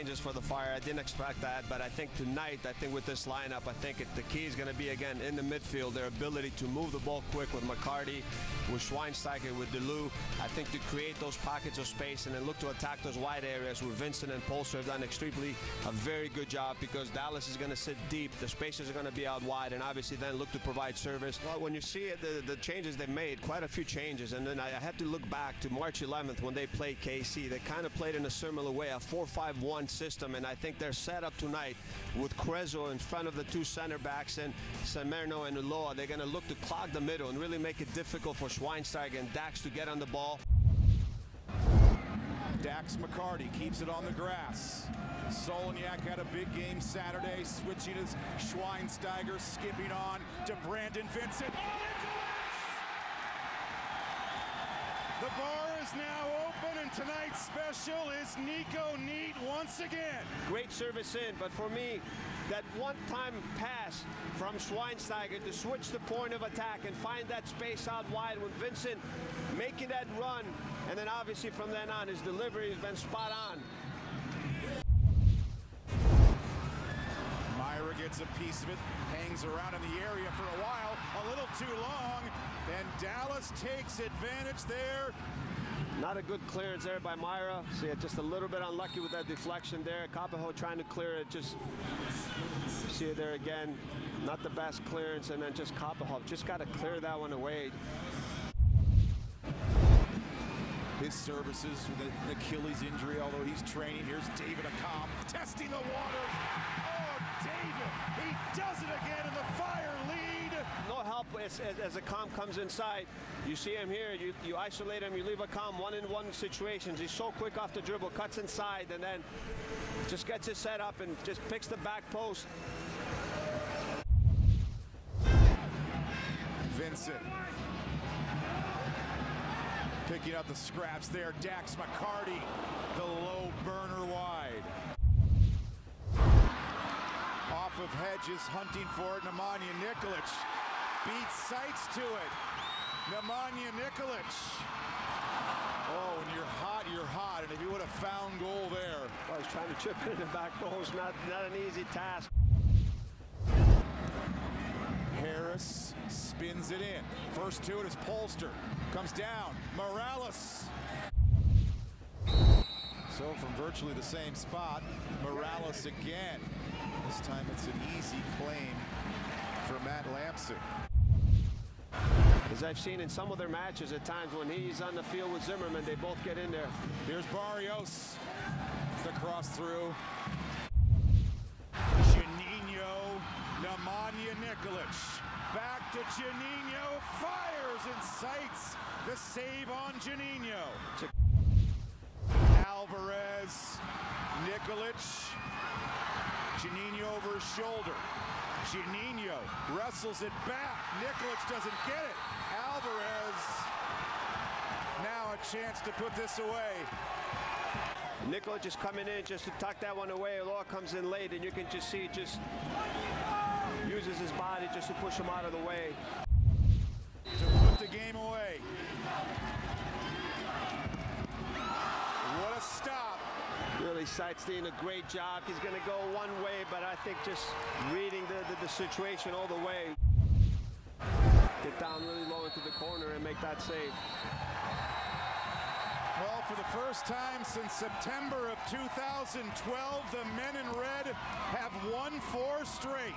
changes for the Fire. I didn't expect that, but I think tonight, I think with this lineup, I think it, the key is going to be again in the midfield, their ability to move the ball quick with McCarty, with Schweinsteiger, with de Leeuw. I think to create those pockets of space and then look to attack those wide areas where Vincent and Polster have done extremely a very good job because Dallas is going to sit deep, the spaces are going to be out wide, and obviously then look to provide service. Well, when you see it, the, the changes they've made, quite a few changes, and then I, I had to look back to March 11th when they played KC. They kind of played in a similar way, a 4-5-1 system, and I think they're set up tonight with Gruezo in front of the two center backs and Samerno and Ulloa. They're going to look to clog the middle and really make it difficult for Schweinsteiger and Dax to get on the ball. Dax McCarty keeps it on the grass. Solignac had a big game Saturday, switching his Schweinsteiger, skipping on to Brandon Vincent. The bar is now open, and tonight's special is Nico Neat once again. Great service in, but for me, that one-time pass from Schweinsteiger to switch the point of attack and find that space out wide with Vincent making that run, and then obviously from then on, his delivery has been spot on. Meira gets a piece of it, hangs around in the area for a while, a little too long, and Dallas takes advantage there. Not a good clearance there by Meira. See it just a little bit unlucky with that deflection there. Kappelhof trying to clear it, just see it there again. Not the best clearance, and then just Kappelhof just got to clear that one away. His services with an Achilles injury, although he's training. Here's David Accam testing the waters. As, as, as Accam comes inside. You see him here, you, you isolate him, you leave Accam one-in-one -one situations. He's so quick off the dribble, cuts inside, and then just gets it set up and just picks the back post. Vincent. Picking up the scraps there, Dax McCarty, the low burner wide. Off of Hedges, hunting for it, Nemanja Nikolic. Beats Seitz to it. Nemanja Nikolic. Oh, when you're hot, you're hot. And if you would have found goal there. Well, he's trying to chip it in the back post. Not, not an easy task. Harris spins it in. First to it is Polster. Comes down. Morales. So from virtually the same spot, Morales again. This time it's an easy claim for Matt Lampson. As I've seen in some of their matches at times when he's on the field with Zimmerman, they both get in there. Here's Barrios. The cross through. Juninho, Nemanja Nikolic. Back to Juninho, fires and Seitz the save on Juninho. Alvarez, Nikolic, Juninho over his shoulder. Juninho wrestles it back. Nikolic doesn't get it. Alvarez now a chance to put this away. Nikolic is coming in just to tuck that one away. Law comes in late, and you can just see just uses his body just to push him out of the way. To put the game away. Really, doing a great job. He's going to go one way, but I think just reading the, the, the situation all the way. Get down really low into the corner and make that save. Well, for the first time since September of 2012, the men in red have won four straight.